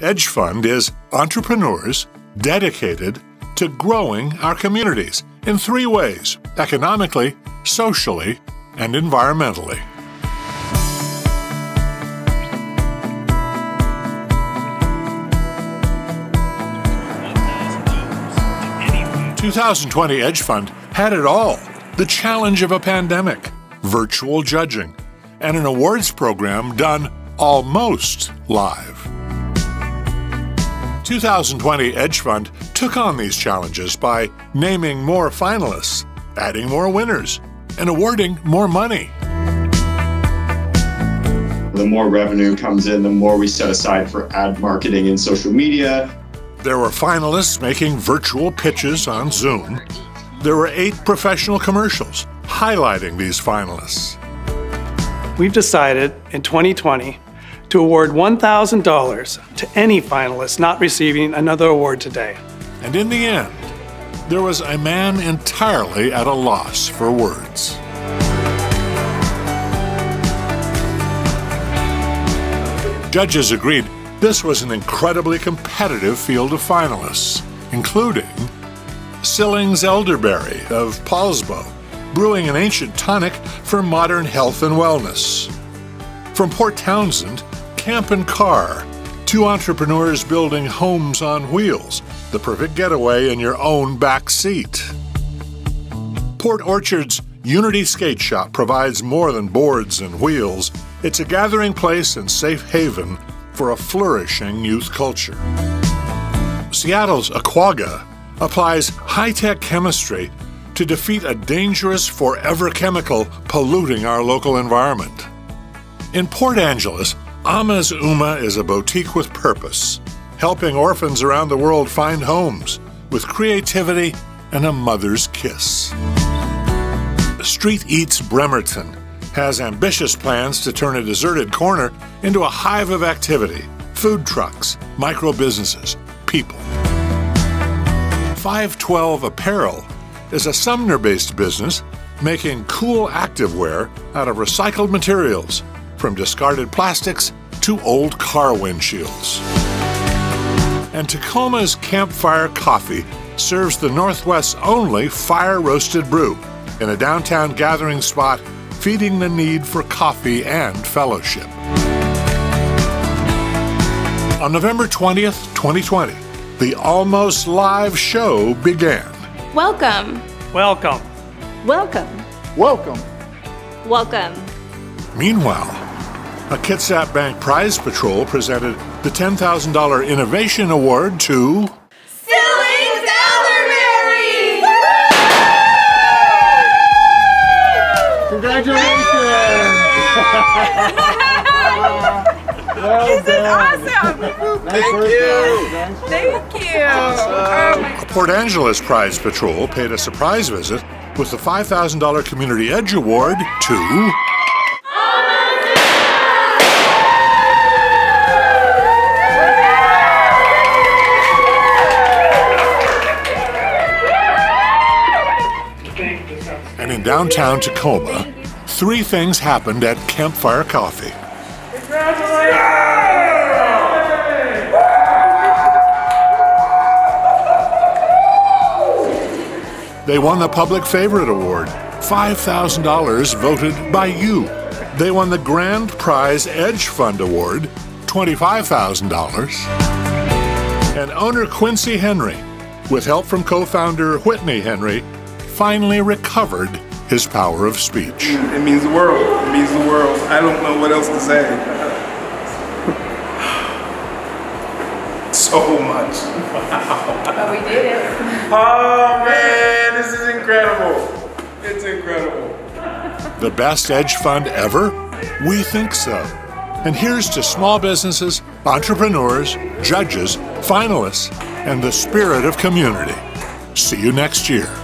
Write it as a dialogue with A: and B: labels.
A: Edge Fund is entrepreneurs dedicated to growing our communities in three ways economically, socially, and environmentally. Thousand twenty Edge Fund had it all the challenge of a pandemic, virtual judging, and an awards program done almost live. 2020 Edge Fund took on these challenges by naming more finalists, adding more winners, and awarding more money.
B: The more revenue comes in, the more we set aside for ad marketing and social media.
A: There were finalists making virtual pitches on Zoom. There were eight professional commercials highlighting these finalists.
C: We've decided in 2020 to award $1,000 to any finalist not receiving another award today.
A: And in the end, there was a man entirely at a loss for words. Judges agreed this was an incredibly competitive field of finalists, including Sillings Elderberry of Poulsbo, brewing an ancient tonic for modern health and wellness. From Port Townsend, Camp and Car, two entrepreneurs building homes on wheels, the perfect getaway in your own back seat. Port Orchard's Unity Skate Shop provides more than boards and wheels. It's a gathering place and safe haven for a flourishing youth culture. Seattle's Aquagga applies high tech chemistry to defeat a dangerous forever chemical polluting our local environment. In Port Angeles, Ama's Uma is a boutique with purpose, helping orphans around the world find homes with creativity and a mother's kiss. Street Eats Bremerton has ambitious plans to turn a deserted corner into a hive of activity food trucks, micro businesses, people. 512 Apparel is a Sumner based business making cool activewear out of recycled materials, from discarded plastics to old car windshields. And Tacoma's Campfire Coffee serves the Northwest's only fire roasted brew in a downtown gathering spot feeding the need for coffee and fellowship. On November 20th, 2020, the Almost Live show began.
D: Welcome.
C: Welcome.
D: Welcome.
E: Welcome.
D: Welcome.
A: Meanwhile, a Kitsap Bank Prize Patrol presented the $10,000 Innovation Award to
D: Sillings Elderberry!
E: Congratulations! well
D: This is
E: done.
D: awesome.
E: Thank you.
D: Thank you. Oh my
A: a Port Angeles Prize Patrol paid a surprise visit with the $5,000 Community Edge Award to downtown Tacoma, three things happened at Campfire Coffee. They won the Public Favorite Award, $5,000 voted by you. They won the Grand Prize Edge Fund Award, $25,000. And owner Quincy Henry, with help from co founder Whitney Henry, finally recovered his power of speech.
F: It means the world. It means the world. I don't know what else to say. so much.
D: But we did it.
F: Oh man, this is incredible. It's incredible.
A: The best Edge Fund ever? We think so. And here's to small businesses, entrepreneurs, judges, finalists, and the spirit of community. See you next year.